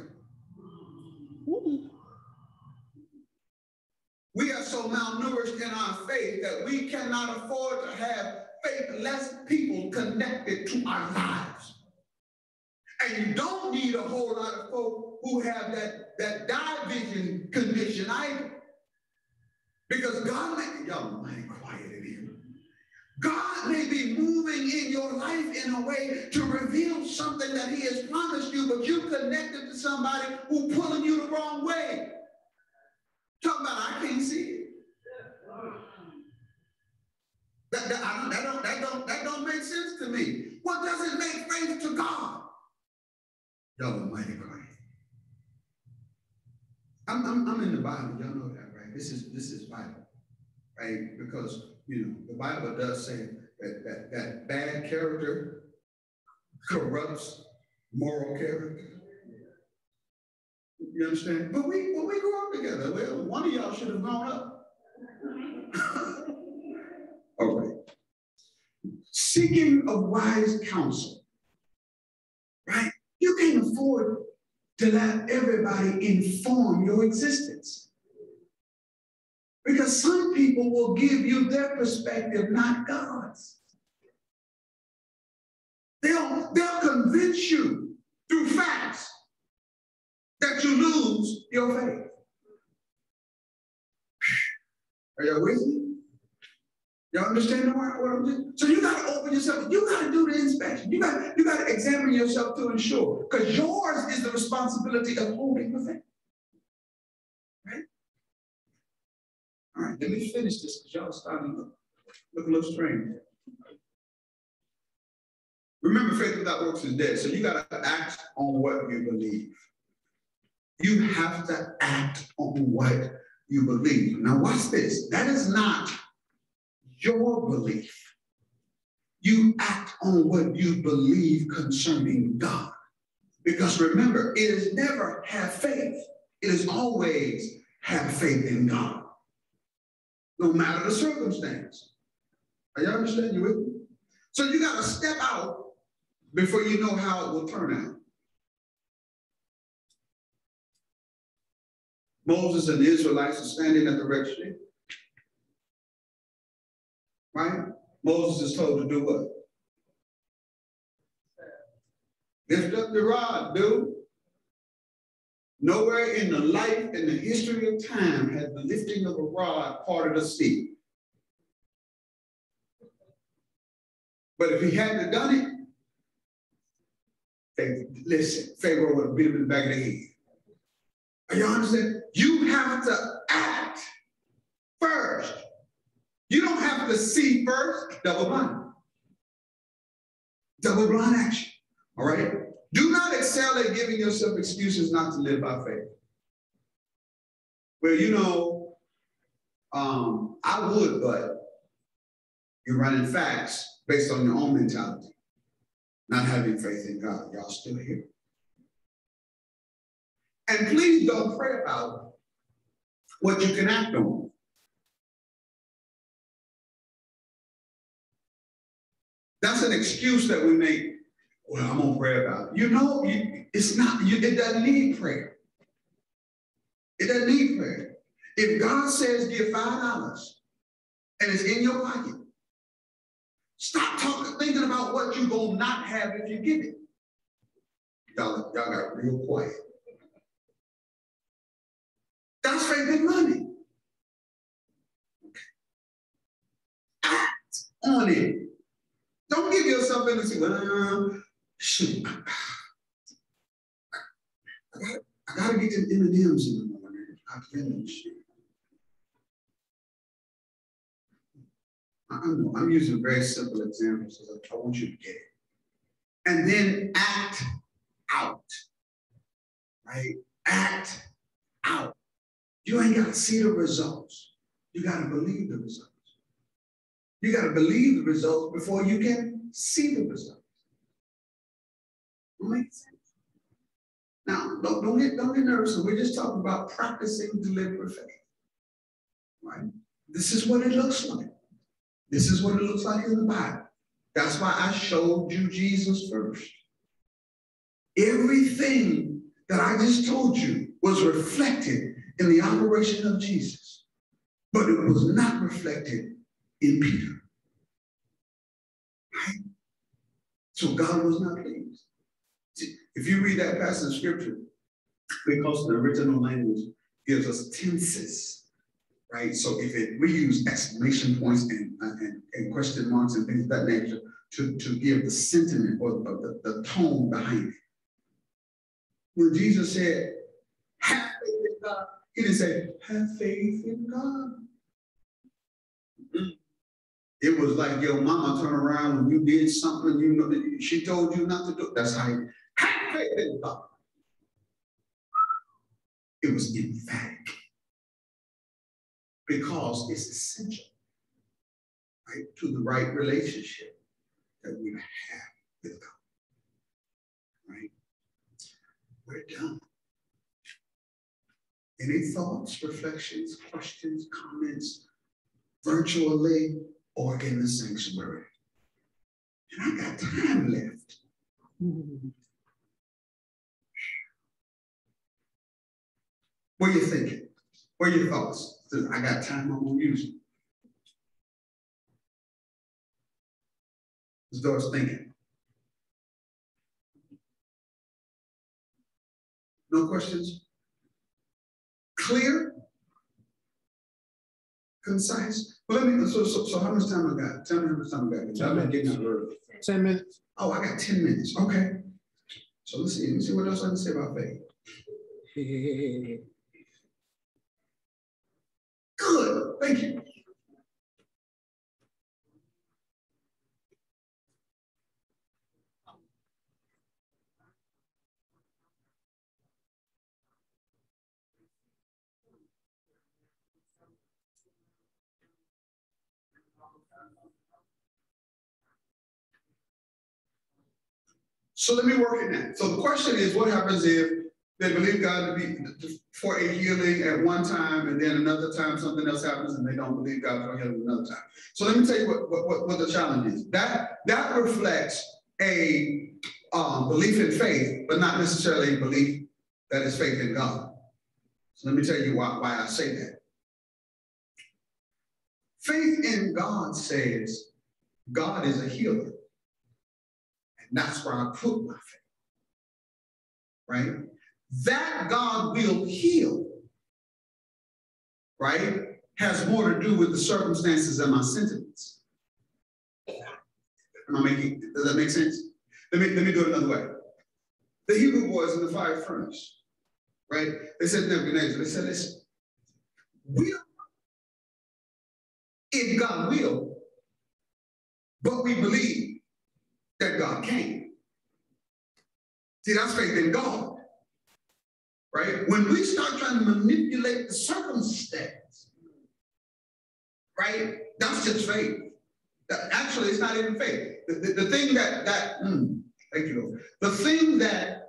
We are so malnourished in our faith that we cannot afford to have faithless people connected to our lives. And you don't need a whole lot of folk who have that, that division condition either. Because God, may, y'all mighty quiet in here. God may be moving in your life in a way to reveal something that he has promised you, but you connected to somebody who pulling you the wrong way. Talk about I can't see it. That, that, I, that, don't, that, don't, that don't make sense to me. What does it make faith to God? Y'all almighty Christ. I'm, I'm, I'm in the Bible. Y'all know that, right? This is this is Bible, right? Because you know, the Bible does say that, that, that bad character corrupts moral character. You understand? But we, but we grew up together. Well, one of y'all should have grown up. Seeking of wise counsel. Right? You can't afford to let everybody inform your existence. Because some people will give you their perspective, not God's. They'll, they'll convince you through facts that you lose your faith. Are y'all with me? Y'all understand what I'm doing? So you got to open yourself. You got to do the inspection. You got you got to examine yourself to ensure, because yours is the responsibility of holding the faith. Right? All right, let me finish this because y'all starting to look, look a little strange. Remember, faith without works is dead. So you got to act on what you believe. You have to act on what you believe. Now, watch this. That is not your belief. You act on what you believe concerning God. Because remember, it is never have faith, it is always have faith in God, no matter the circumstance. Are you understand you with me? So you got to step out before you know how it will turn out. Moses and the Israelites are standing at the Red Sea. Right? Moses is told to do what? Lift up the rod, dude. Nowhere in the life and the history of time has the lifting of a rod parted a sea. But if he hadn't done it, listen, Pharaoh would have beat him in the back of the head. Are you understand? You have to act first. You don't have to see first, double blind. Double blind action. All right? Do not excel at giving yourself excuses not to live by faith. Well, you know, um, I would, but you're running facts based on your own mentality, not having faith in God. Y'all still here. And please don't pray about what you can act on. That's an excuse that we make. Well, I'm gonna pray about it. You know, it's not. It doesn't need prayer. It doesn't need prayer. If God says give five dollars and it's in your pocket, stop talking, thinking about what you're gonna not have if you give it. Y'all, y'all got real quiet. That's very good money. Act on it. Don't give yourself anything. Well, shoot. I gotta, get them M&Ms in the morning. I shit. I know I'm using very simple examples because I want you to get it. And then act out. Right? Act out. You ain't got to see the results. You got to believe the results. You got to believe the results before you can see the results. Makes sense. Now, don't, don't, get, don't get nervous. We're just talking about practicing deliberate faith. Right? This is what it looks like. This is what it looks like in the Bible. That's why I showed you Jesus first. Everything that I just told you was reflected in the operation of Jesus, but it was not reflected in Peter. Right? So God was not pleased. See, if you read that passage of scripture, because the original language gives us tenses, right? So if it, we use exclamation points and, and, and question marks and things of that nature to, to give the sentiment or the, the, the tone behind it. When Jesus said, have faith in God, he didn't say, have faith in God. It was like your mama turned around when you did something you know that she told you not to do. That's how you God. It was emphatic because it's essential, right, to the right relationship that we have with God. Right? We're done. Any thoughts, reflections, questions, comments, virtually or in the sanctuary? And I got time left. What are you thinking? What are your thoughts? I got time, I'm gonna use it. This door's thinking. No questions? Clear? Concise? Well, let me, so, so, so how much time I got? Tell me how much time I got. Tell me getting out early. Ten minutes. Oh, I got 10 minutes. Okay. So let's see. Let's see what else I can say about faith. Good. Thank you. So let me work in that. So the question is, what happens if they believe God to be for a healing at one time, and then another time something else happens, and they don't believe God for healing another time. So let me tell you what, what, what the challenge is. That that reflects a um, belief in faith, but not necessarily a belief that is faith in God. So let me tell you why, why I say that. Faith in God says God is a healer. And that's where I put my faith. Right? that God will heal, right, has more to do with the circumstances and my sentiments. Am I making, does that make sense? Let me, let me do it another way. The Hebrew boys in the fire furnace, right? They said Nebuchadnezzar, they said, listen, we if God will, but we believe that God can. See, that's faith in God right? When we start trying to manipulate the circumstance, right? That's just faith. That, actually, it's not even faith. The, the, the thing that that mm, thank you, Lord. The thing that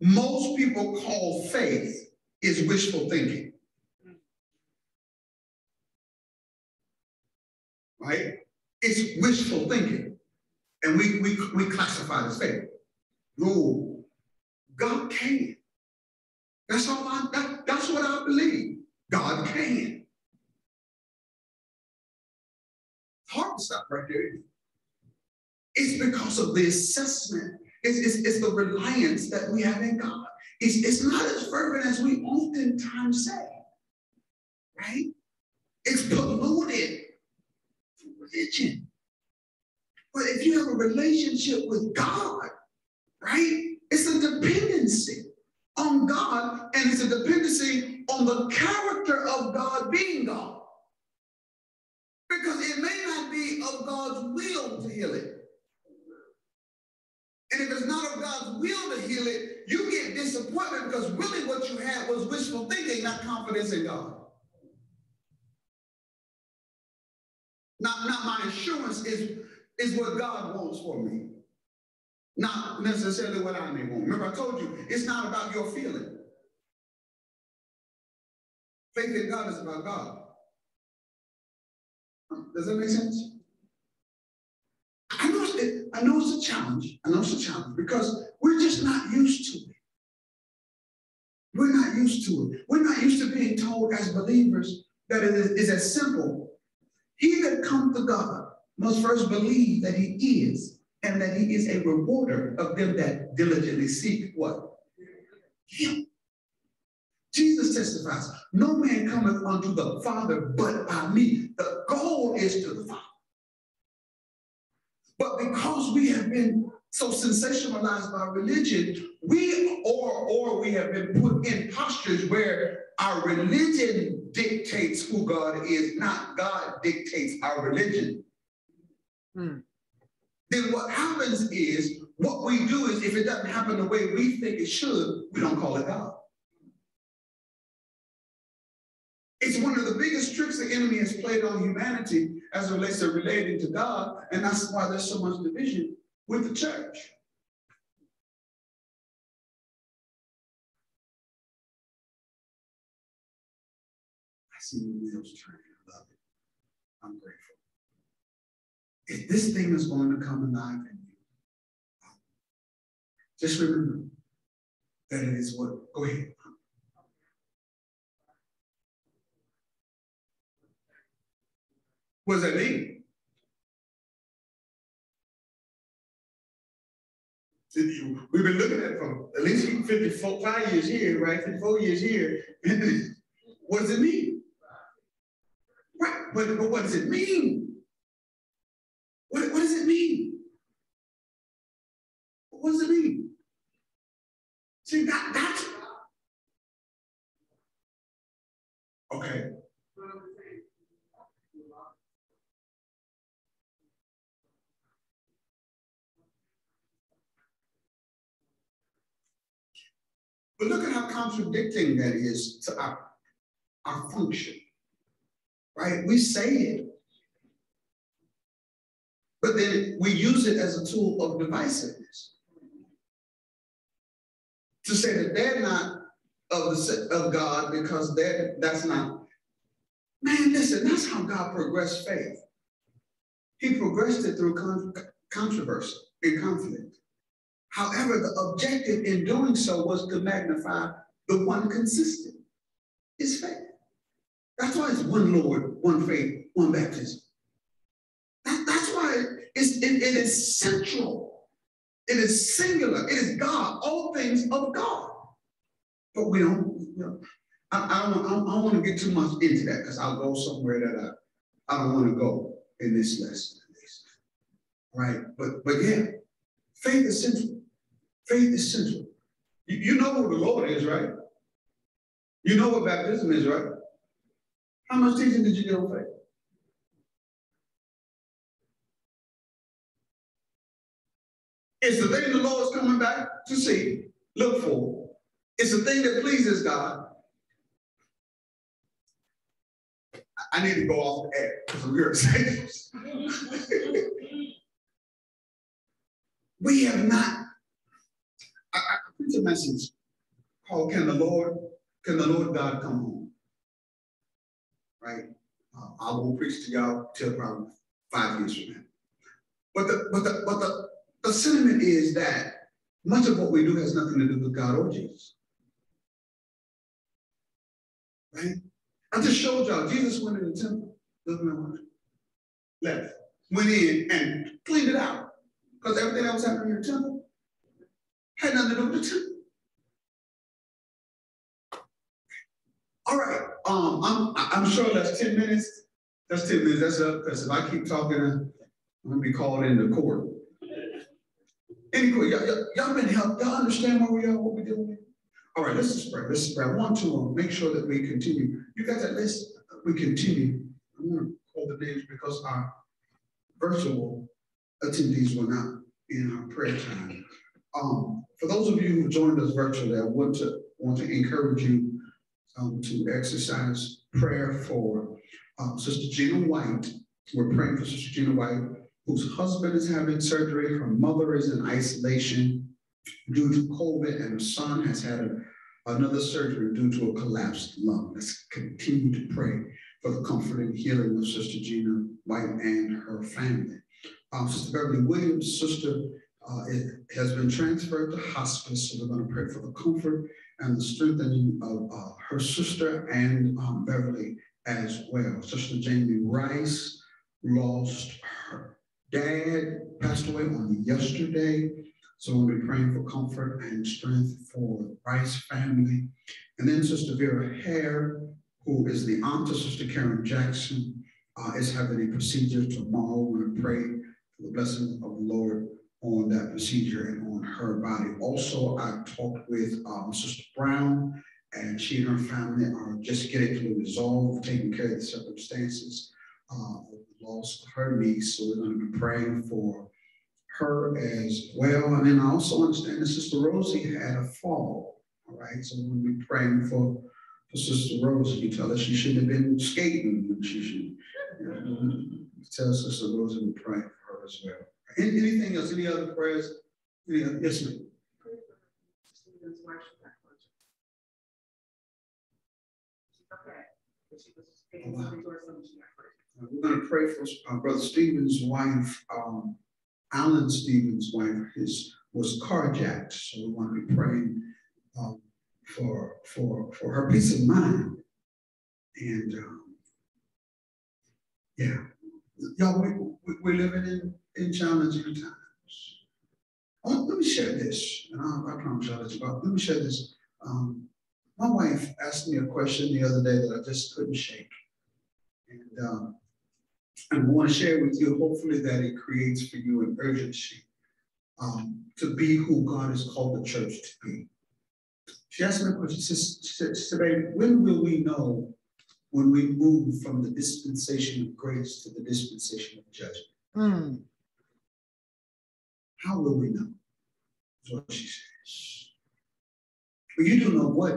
most people call faith is wishful thinking. Right? Thinking. And we, we, we classify as faith. No, God can. That's all I, that, that's what I believe. God can. It's hard to stop right there. It's because of the assessment. It's, it's, it's the reliance that we have in God. It's, it's not as fervent as we oftentimes say, right? It's polluted religion. But if you have a relationship with God, right? It's a dependency on God, and it's a dependency on the character of God being God. Because it may not be of God's will to heal it. And if it's not of God's will to heal it, you get disappointment because really what you had was wishful thinking, not confidence in God. Not, not my assurance is, is what God wants for me not necessarily what I may want. Remember, I told you, it's not about your feeling. Faith in God is about God. Does that make sense? I know, it, I know it's a challenge. I know it's a challenge because we're just not used to it. We're not used to it. We're not used to being told as believers that it is, is as simple. He that comes to God must first believe that he is and that he is a rewarder of them that diligently seek what? Him. Jesus testifies, no man cometh unto the Father but by me. The goal is to the Father. But because we have been so sensationalized by religion, we or or we have been put in postures where our religion dictates who God is, not God dictates our religion. Hmm then what happens is what we do is if it doesn't happen the way we think it should, we don't call it God. It's one of the biggest tricks the enemy has played on humanity as relates to relating to God, and that's why there's so much division with the church. I see the wheels turning. I love it. I'm grateful if this thing is going to come alive in you, just remember that it is what. Go ahead. What does that mean? We've been looking at from at least 54, five years here, right? 54 years here. what does it mean? Right, but, but what does it mean? But look at how contradicting that is to our, our function, right? We say it, but then we use it as a tool of divisiveness. To say that they're not of, the, of God because that's not. Man, listen, that's how God progressed faith. He progressed it through con controversy and conflict. However, the objective in doing so was to magnify the one consistent, his faith. That's why it's one Lord, one faith, one baptism. That, that's why it's, it, it is central. It is singular. It is God, all things of God. But we don't, you know, I, I, don't, I don't want to get too much into that because I'll go somewhere that I, I don't want to go in this lesson. Right? But but yeah, faith is central. Faith is central. You, you know who the Lord is, right? You know what baptism is, right? How much teaching did you get on faith? It's the thing the Lord is coming back to see, look for. It's the thing that pleases God. I need to go off the air because I'm irritated. we have not I, I a message called Can the Lord, Can the Lord God Come Home? Right? Uh, I won't preach to y'all till probably five years from now. But the but the but the, the sentiment is that much of what we do has nothing to do with God or Jesus. Right? I just showed y'all Jesus went in the temple, left, went in and cleaned it out. Because everything that was happening in the temple the two. All right. Um, I'm I'm sure that's 10 minutes. That's 10 minutes. That's up because if I keep talking, I'm gonna be called into court. Anyway, y'all been helped. Y'all understand where we are, what we're doing? All right, let's just pray. Let's pray. I want to um, make sure that we continue. You got that list? We continue. I'm to call the names because our virtual attendees were not in our prayer time. Um, for those of you who joined us virtually, I want to want to encourage you um, to exercise prayer for um, Sister Gina White. We're praying for Sister Gina White, whose husband is having surgery. Her mother is in isolation due to COVID, and her son has had a, another surgery due to a collapsed lung. Let's continue to pray for the comfort and healing of Sister Gina White and her family. Um, Sister Beverly Williams, Sister uh, has been transferred to hospice, so we're going to pray for the comfort and the strengthening of uh, her sister and um, Beverly as well. Sister Jamie Rice lost her dad, passed away on yesterday. So we'll be praying for comfort and strength for the Rice family. And then Sister Vera Hare, who is the aunt of Sister Karen Jackson, uh, is having a procedure tomorrow. We're going to pray for the blessing of the Lord on that procedure and on her body. Also, I talked with um, Sister Brown, and she and her family are just getting to resolve, taking care of the circumstances uh, of the loss of her niece. So we're going to be praying for her as well. And then I also understand that Sister Rosie had a fall. All right, so we're going to be praying for, for Sister Rosie. You tell her she shouldn't have been skating, she should you know, tell Sister Rosie to pray for her as well. Any, anything else? Any other prayers? Any other? Yes, ma'am. Wow. We're going to pray for uh, Brother Stephen's wife, um, Alan Stephen's wife. His was carjacked, so we want to be praying um, for for for her peace of mind. And um, yeah, Y'all, we, we, we're living in, in challenging times. Oh, let me share this, and I, I promise y'all that you Let me share this. Um, my wife asked me a question the other day that I just couldn't shake. And, um, I want to share with you, hopefully, that it creates for you an urgency um, to be who God has called the church to be. She asked me a question. She said, she when will we know when we move from the dispensation of grace to the dispensation of judgment? Mm. How will we know? Is what she says. But you do not know what,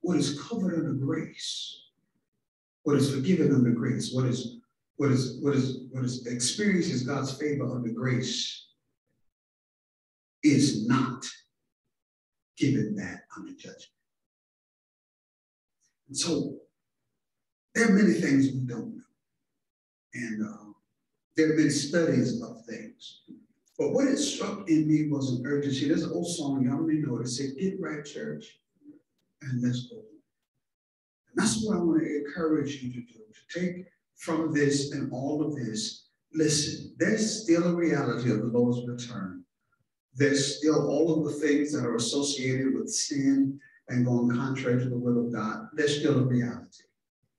what is covered under grace, what is forgiven under grace, what is what is what is what is experiences God's favor under grace is not given that under judgment. And so there are many things we don't know. And uh, there have been studies of things. But what it struck in me was an urgency. There's an old song, y'all may know it. It said, Get right, church, and let's go. And that's what I want to encourage you to do to take from this and all of this. Listen, there's still a reality of the Lord's return. There's still all of the things that are associated with sin and going contrary to the will of God. There's still a reality.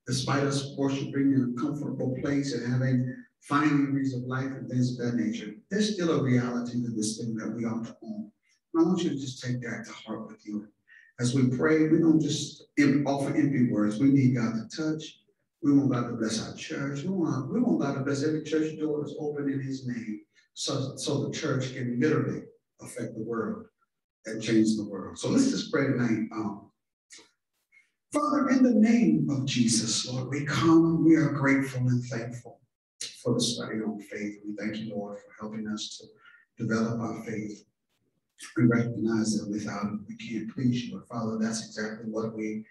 Despite us worshiping in a comfortable place and having findings of life and things of that nature, there's still a reality to this thing that we ought to own. And I want you to just take that to heart with you. As we pray, we don't just offer empty words. We need God to touch. We want God to bless our church. We want, we want God to bless every church door that's open in his name so, so the church can literally affect the world and change the world. So let's just pray tonight. Um, Father, in the name of Jesus, Lord, we come, we are grateful and thankful for the study on faith. We thank you, Lord, for helping us to develop our faith. We recognize that without it, we can't please you. But Father, that's exactly what we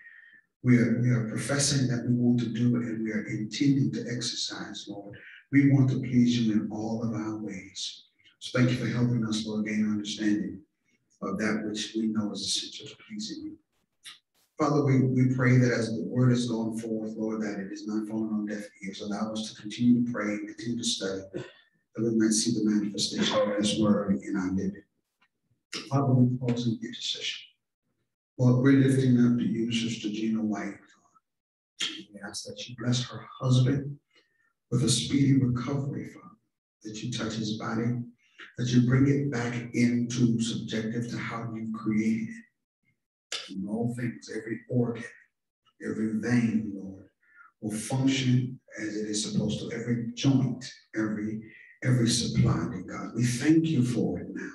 we are, we are professing that we want to do and we are intending to exercise, Lord. We want to please you in all of our ways. So thank you for helping us, Lord, gain understanding of that which we know is essential to pleasing you. Father, we, we pray that as the word is going forth, Lord, that it is not falling on deaf ears. Allow us to continue to pray continue to study, that we might see the manifestation of this word in our living. Father, we pause in intercession. Lord, we're lifting up to you, Sister Gina White. We ask that you bless her husband with a speedy recovery, Father, that you touch his body, that you bring it back into subjective to how you created it all things, every organ, every vein, Lord, will function as it is supposed to. Every joint, every every supply, dear God. We thank you for it now.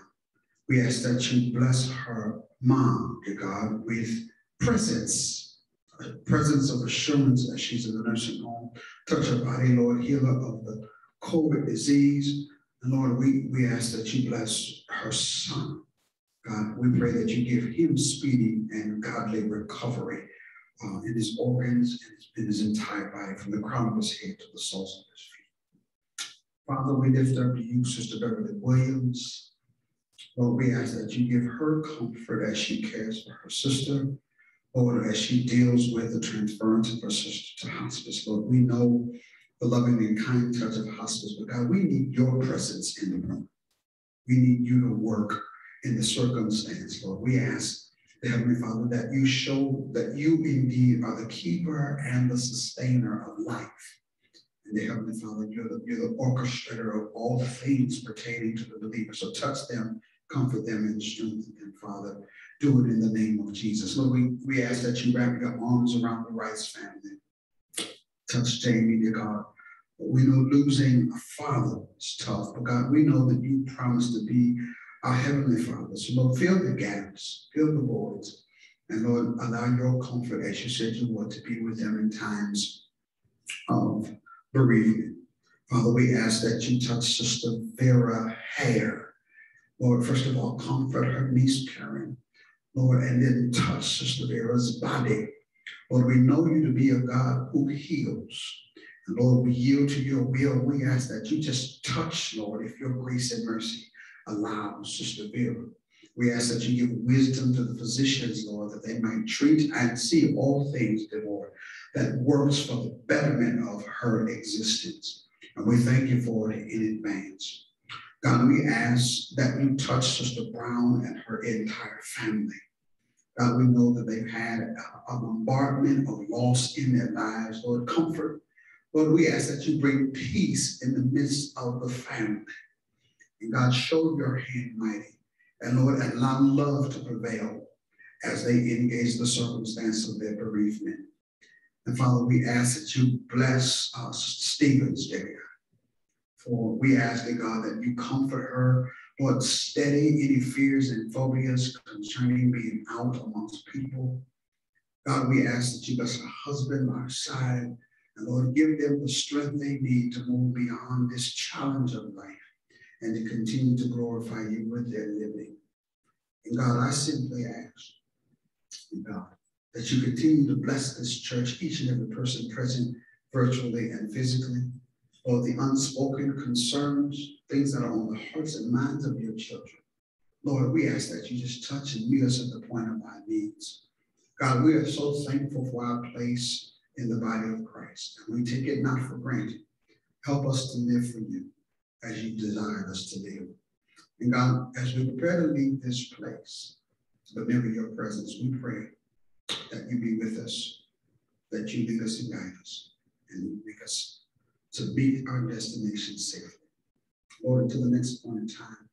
We ask that you bless her mom, dear God, with presence, a presence of assurance as she's in the nursing home. Touch her body, Lord, heal her of the COVID disease. And Lord, we, we ask that you bless her son. God, we pray that you give him speedy and godly recovery uh, in his organs and in his entire body, from the crown of his head to the soles of his feet. Father, we lift up to you, Sister Beverly Williams. Lord, we ask that you give her comfort as she cares for her sister. Lord, as she deals with the transference of her sister to hospice, Lord, we know the loving and kind touch of hospice, but God, we need your presence in the room. We need you to work in the circumstance, Lord. We ask, the Heavenly Father, that you show that you indeed are the keeper and the sustainer of life. And the Heavenly Father, you're the, you're the orchestrator of all things pertaining to the believer. So touch them, comfort them, and strengthen them, Father. Do it in the name of Jesus. Lord, we, we ask that you wrap your arms around the Rice family. Touch Jamie, dear God. We know losing a father is tough, but God, we know that you promised to be our Heavenly Father. So, Lord, fill the gaps, fill the voids, and Lord, allow your comfort, as you said you would, to be with them in times of bereavement. Father, we ask that you touch Sister Vera Hare. Lord, first of all, comfort her niece Karen, Lord, and then touch Sister Vera's body. Lord, we know you to be a God who heals. And Lord, we yield to your will. We ask that you just touch, Lord, if your grace and mercy allow Sister Vera. We ask that you give wisdom to the physicians, Lord, that they might treat and see all things, dear Lord, that works for the betterment of her existence. And we thank you for it in advance. God, we ask that you touch Sister Brown and her entire family. God, we know that they've had a bombardment of loss in their lives. Lord, comfort. Lord, we ask that you bring peace in the midst of the family. And God, show your hand mighty. And Lord, allow love to prevail as they engage the circumstance of their bereavement. And Father, we ask that you bless uh, Stevens, dear For we ask, that God, that you comfort her, Lord, steady any fears and phobias concerning being out amongst people. God, we ask that you bless her husband by her side, and Lord, give them the strength they need to move beyond this challenge of life and to continue to glorify you with their living. And God, I simply ask, God, that you continue to bless this church, each and every person present virtually and physically, for the unspoken concerns, things that are on the hearts and minds of your children. Lord, we ask that you just touch and meet us at the point of our needs. God, we are so thankful for our place in the body of Christ, and we take it not for granted. Help us to live for you as you desire us to live. And God, as we prepare to leave this place, to remember your presence, we pray that you be with us, that you lead us and guide us, and make us to meet our destination safely. Lord, until the next point in time,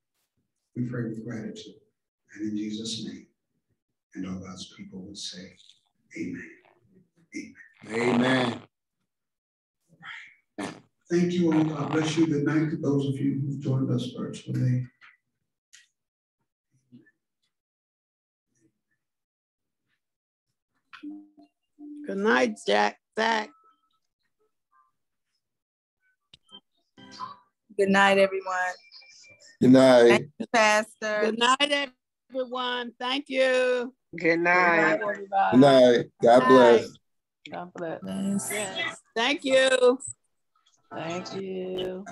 we pray with gratitude. And in Jesus' name, and all God's people would say, Amen. Amen. Amen. Thank you all. God bless you. Good night to those of you who've joined us virtually. Good night, Jack. Zach. Good night, everyone. Good night. Thank you, Pastor. Good night, everyone. Thank you. Good night. Good night, everybody. Good night. God bless. God bless. Yes. Thank you. Thank you.